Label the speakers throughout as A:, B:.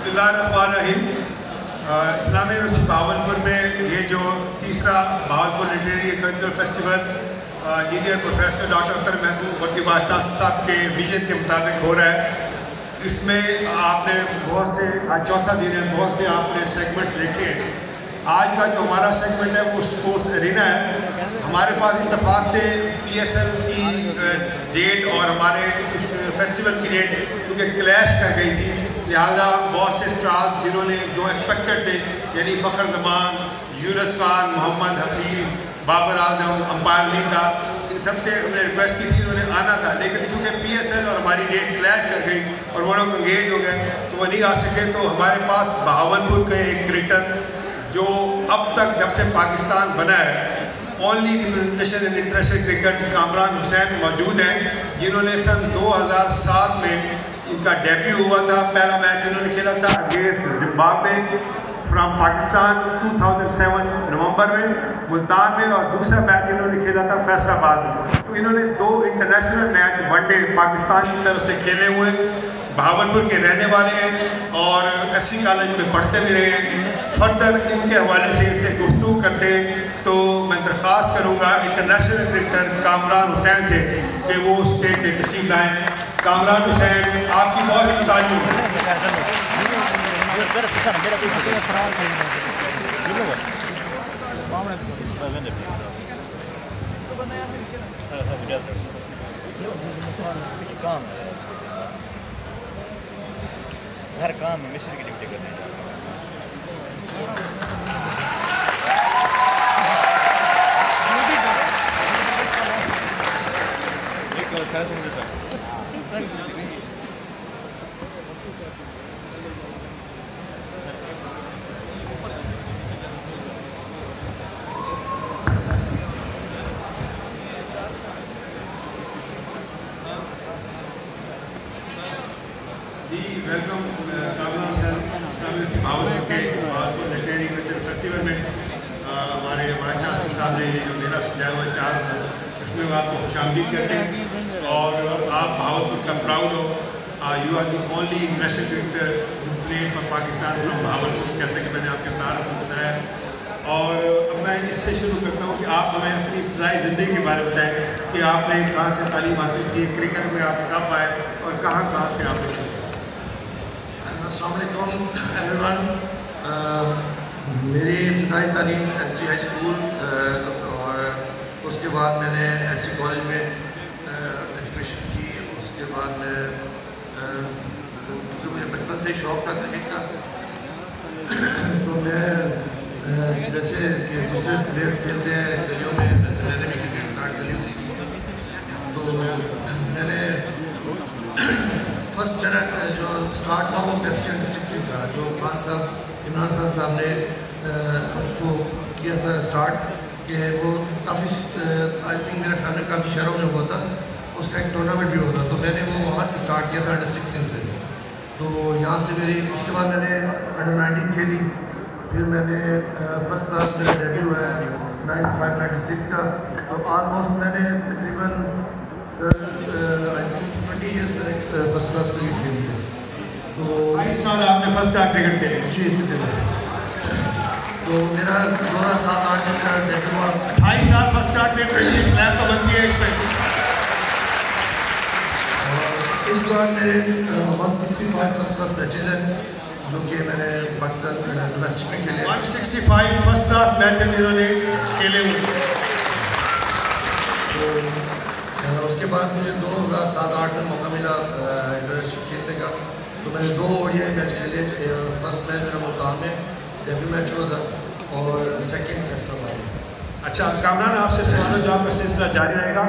A: बसमीम इस्लामी यूनिवर्सिटी भावलपुर में ये जो तीसरा Bahawalpur literary cultural festival engineer professor doctor Akhtar Mehboob वर्दी बादशाह साहब के विजन के मुताबिक हो रहा है। इसमें आपने बहुत से चौथा दिन है, बहुत से आपने सेगमेंट्स देखे आज का जो हमारा सेगमेंट है, वो स्पोर्ट्स एरिना है। हमारे पास इतफाक़ से पीएसएल की डेट और हमारे इस फेस्टिवल की डेट क्योंकि क्लैश कर गई थी। लिहाजा बहुत से स्टार जिन्होंने जो एक्सपेक्टेड थे, यानी फ़खर जमान यूनस खान, मोहम्मद हफीज़, बाबर आज़म अम्पायर लिंडा, इन सबसे हमने रिक्वेस्ट की थी उन्होंने आना था। लेकिन चूँकि पी एस एल और हमारी डेट क्लैश कर गई और वो लोग इंगेज हो गए तो वो नहीं आ सके तो हमारे पास बहावलपुर के एक क्रिकेटर जो अब तक जब से पाकिस्तान बना है only representation in international cricket Kamran Hussain मौजूद हैं, जिन्होंने सन 2007 में इनका डेब्यू हुआ था, पहला मैच इन्होंने खेला था। अगेंस्ट जिम्बाब्वे फ्रॉम पाकिस्तान 2007 नवंबर में, मुल्तान में और दूसरा मैच इन्होंने खेला था फैसलाबाद में। तो इन्होंने दो इंटरनेशनल मैच वनडे पाकिस्तान की तरफ़ से खेले हुए भावलपुर के रहने वाले हैं और एससी कॉलेज में पढ़ते भी रहे हैं। फर्दर इनके हवाले से इनसे गुफ्तु करते तो मैं दरख्वास्त करूँगा इंटरनेशनल क्रिकेटर कामरान हुसैन से कि वो स्टेट में तशीफ लाएँ। कामरान हुसैन आपकी बहुत सी तालीम
B: घर काम है मिस्टर की ड्यूटी करने एक जी
A: वेलकम कामना इस्लामी भावलपुर के भावलपुर लिटरेरी कल्चर फेस्टिवल में हमारे बादशाह साहब ने जो मेरा सजाया हुआ चार इसमें आपको खुश आमदीद करते हैं। और आप भावलपुर का प्राउड हो। You are the only international cricketer play for Pakistan from Bahawalpur जैसे कि मैंने आपके तारफ को बताया। और अब मैं इससे शुरू करता हूँ कि आप हमें अपनी इब्तदाई ज़िंदगी के बारे में बताएँ कि आपने कहाँ से तालीम हासिल की, क्रिकेट में आप कब आए और कहाँ कहाँ से आप
C: असलकुम एवरीवन मेरी इब्तदाई तालीम एस जी हाई स्कूल और उसके बाद मैंने एस सी कॉलेज में एजुकेशन की, उसके बाद में मुझे बचपन से शौक़ था क्रिकेट का। तो मैं जैसे कि दूसरे प्लेयर्स खेलते हैं गलियों में, वैसे मैंने भी क्रिकेट स्टार्ट करी सीखी तो मैंने फ़र्स्ट मेरा जो स्टार्ट था वो पेप्सी अंडर सिक्सटीन था, जो खान साहब, इमरान खान साहब ने उसको किया था स्टार्ट कि वो काफ़ी आई थिंक मेरे में काफ़ी शहरों में हुआ था, उसका एक टूर्नामेंट भी होता तो मैंने वो वहाँ से स्टार्ट किया था अंडर सिक्सटीन से। तो यहाँ से मेरी, उसके बाद मैंने अंडर नाइनटीन खेली, फिर मैंने फ़र्स्ट क्लास मेरा डेब्यू है नाइन्टी फाइव नाइन्टी सिक्स का तो ऑलमोस्ट मैंने तकरीबन फ़र्स्ट क्लास क्रिकेट खेली है।
A: तो बाईस साल आपने फ़र्स्ट क्लास क्रिकेट खेली।
C: जी तकरीबन तो मेरा दो हज़ार सात आठ में मेरा डेब्यू हुआ।
A: अट्ठाईस साल फ़र्स्ट क्लास क्रिकेट लैब तो बनती है इसमें
C: इस दौरान मेरे one sixty five first class matches हैं जो कि मैंने पाकिस्तान डोमेस्टिक में खेले
A: one sixty five first class match इन्होंने खेले हुए।
C: बाद मुझे दो हज़ार सात आठ में मौका मिला इंटरनेशनल खेलने का। तो मैंने दो ओडियाई मैच खेले फ़र्स्ट मैच मेरा मुल्तान में, डेब्यू मैच हुआ था, और सेकेंड फैसलाबाद
A: अच्छा कामरान, आपसे सवाल जो आपका सिलसिला जारी रहेगा।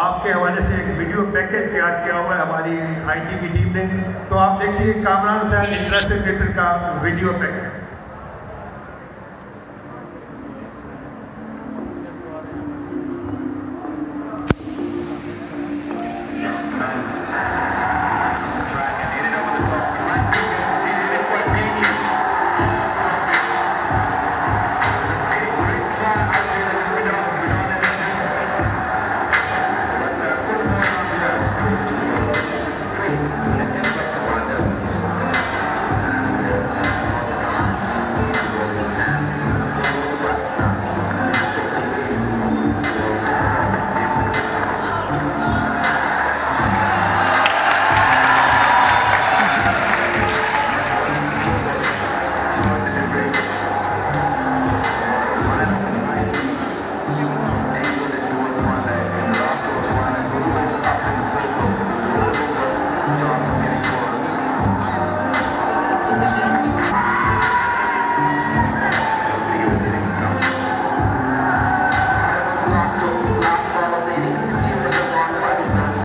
A: आपके हवाले से एक वीडियो पैकेज तैयार किया हुआ है हमारी आईटी की टीम ने। तो आप देखिए, कामरान हुसैन इंटरेस्टेड क्रिकेटर का वीडियो पैकेज